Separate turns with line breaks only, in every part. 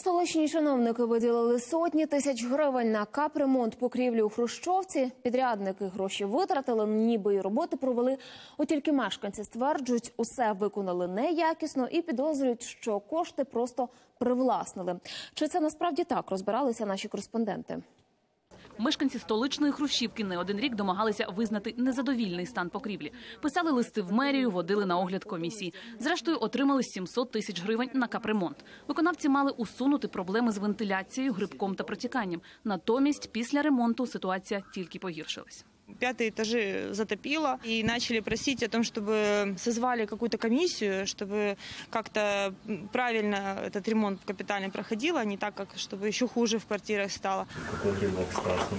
Столичні чиновники виділили сотні тисяч гривень на капремонт покрівлі у Хрущовці. Підрядники гроші витратили, ніби і роботи провели. От тільки мешканці стверджують, усе виконали неякісно і підозрюють, що кошти просто привласнили. Чи це насправді так розбиралися наші кореспонденти?
Мешканці столичної Хрущівки не один рік домагалися визнати незадовільний стан покрівлі. Писали листи в мерію, водили на огляд комісії. Зрештою, отримали 700 тисяч гривень на капремонт. Виконавці мали усунути проблеми з вентиляцією, грибком та протіканням. Натомість, після ремонту ситуація тільки погіршилась.
Пятые этажи затопило и начали просить о том, чтобы созвали какую-то комиссию, чтобы как-то правильно этот ремонт капитальный проходил, а не так, как чтобы еще хуже в квартирах стало.
какой рынок страшный.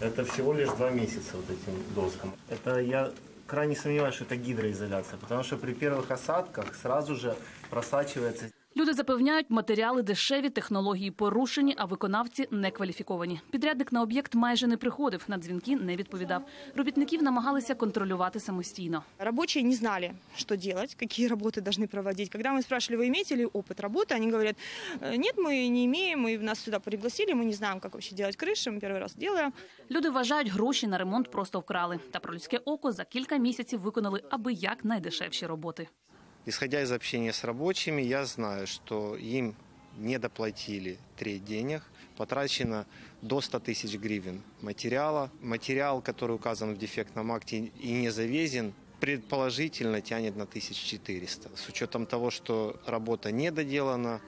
Это всего лишь два месяца вот этим доскам. Это я крайне сомневаюсь, что это гидроизоляция, потому что при первых осадках сразу же просачивается
Люди запевняють, матеріали дешеві, технології порушені, а виконавці не кваліфіковані. Підрядник на об'єкт майже не приходив, на дзвінки не відповідав. Робітників намагалися контролювати самостійно.
Рабочие не знали, что делать, какие работы должны проводить. Когда мы спрашивали, вы имеете ли опыт работы, они говорят, «Э, нет, мы не имеем, мы нас сюда пригласили, мы не знаем, как вообще делать крыши, мы первый раз делаем.
Люди вважають, гроші на ремонт просто вкрали. Та про людське око за кілька місяців виконали аби як найдешевші роботи.
Исходя из общения с рабочими, я знаю, что им не доплатили треть денег, потрачено до 100 тысяч гривен материала. Материал, который указан в дефектном акте и не завезен, предположительно тянет на 1400. С учетом того, что работа не доделана,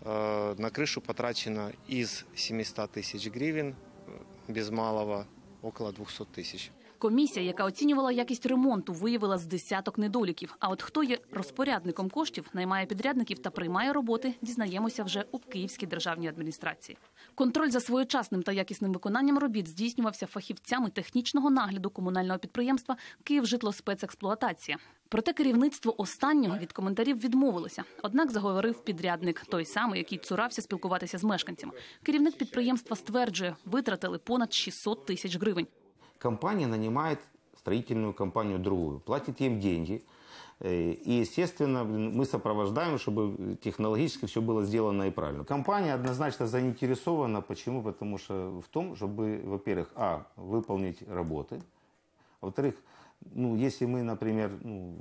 э, на крышу потрачено из 700 тысяч гривен, э, без малого, около 200 тысяч.
Комісія, яка оцінювала якість ремонту, виявила з десяток недоліків. А от хто є розпорядником коштів, наймає підрядників та приймає роботи, дізнаємося вже у Київській державній адміністрації. Контроль за своєчасним та якісним виконанням робіт здійснювався фахівцями технічного нагляду комунального підприємства «Київжитлоспецексплуатація». Проте керівництво останнього від коментарів відмовилося. Однак заговорив підрядник, той самий, який цурався спілкуватися з мешканцями. Керівник підприємства стверджує, витратили понад 600 тисяч гривень.
Компания нанимает строительную компанию другую, платит им деньги. Э, И, естественно, мы сопровождаем, чтобы технологически все было сделано и правильно. Компания однозначно заинтересована. Почему? Потому что в том, чтобы, во-первых, а, выполнить работы, во-вторых, ну, если мы, например, ну,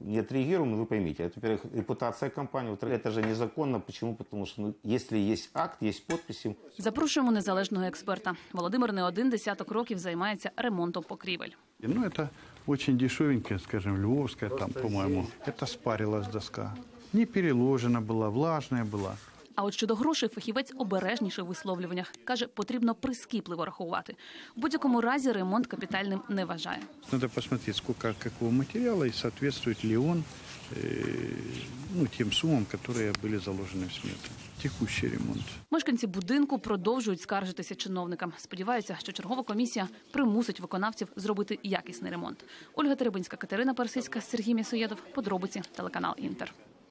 не отреагируем, вы поймите, это, во-первых, репутация компании, во-вторых, это же незаконно. Почему? Потому что ну, если есть акт, есть подписи,
Запрошуємо незалежного експерта. Володимир не один десяток років займається ремонтом покрівель.
Ну, это очень дешевенькая, скажем, львовская, там, по-моему. Это спарилась доска. Не переложена была, влажная была.
А от щодо грошей фахівець обережніше в висловлюваннях. Каже, потрібно прискіпливо рахувати. В будь-якому разі ремонт капітальним не вважає.
Надо посмотреть, сколько какого материала и соответствует ли он э, ну, тем суммам, которые были заложены в смету. Текущий ремонт.
Мешканці будинку продовжують скаржитися чиновникам. Сподіваються, що чергова комісія примусить виконавців зробити якісний ремонт. Ольга Теребинська, Катерина Персицька, Сергій Місоєдов. Подробиці телеканал Інтер.